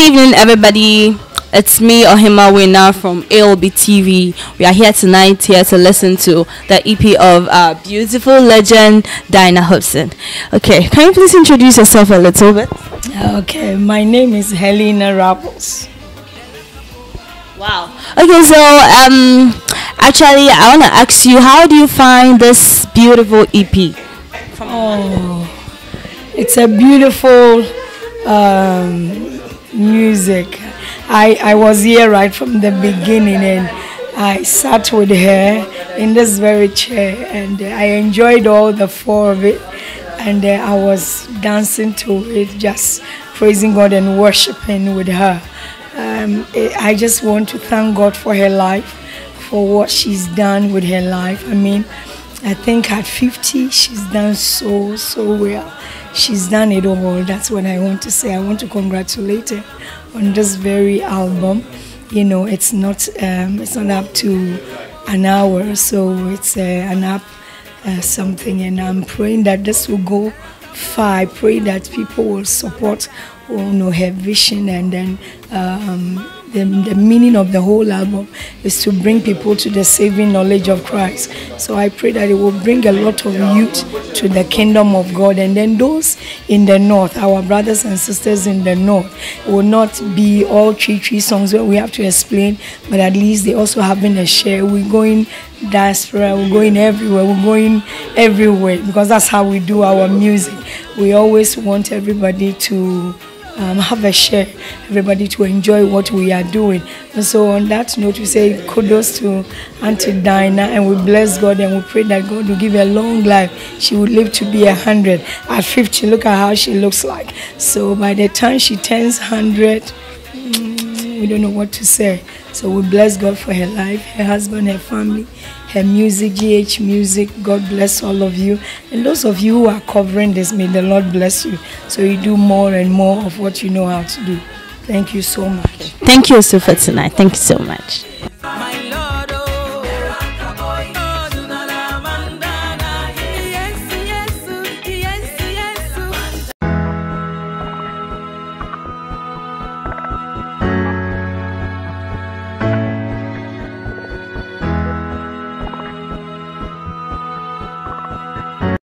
evening, everybody. It's me, Ohima Winner from ALB TV. We are here tonight here to listen to the EP of uh, beautiful legend Diana Hopeson. Okay, can you please introduce yourself a little bit? Okay, my name is Helena Rabbles. Wow. Okay, so um, actually, I want to ask you, how do you find this beautiful EP? Oh, it's a beautiful um, music. I, I was here right from the beginning and I sat with her in this very chair and I enjoyed all the four of it and uh, I was dancing to it, just praising God and worshiping with her. Um, I just want to thank God for her life, for what she's done with her life. I mean, I think at 50, she's done so, so well. She's done it all. That's what I want to say. I want to congratulate her on this very album. You know, it's not um, it's not up to an hour, so it's uh, an up uh, something, and I'm praying that this will go far. I pray that people will support, will know her vision, and then um, the, the meaning of the whole album is to bring people to the saving knowledge of Christ. So I pray that it will bring a lot of youth to the kingdom of God. And then those in the north, our brothers and sisters in the north, will not be all three three songs where we have to explain, but at least they also having a share. We're going diaspora, we're going everywhere, we're going everywhere because that's how we do our music. We always want everybody to um, have a share, everybody to enjoy what we are doing. And so, on that note, we say kudos to Auntie Diana and we bless God and we pray that God will give her a long life. She will live to be a hundred. At 50, look at how she looks like. So, by the time she turns 100, mm, we don't know what to say. So, we bless God for her life, her husband, her family her music, GH Music. God bless all of you. And those of you who are covering this, may the Lord bless you. So you do more and more of what you know how to do. Thank you so much. Thank you so for tonight. Thank you so much.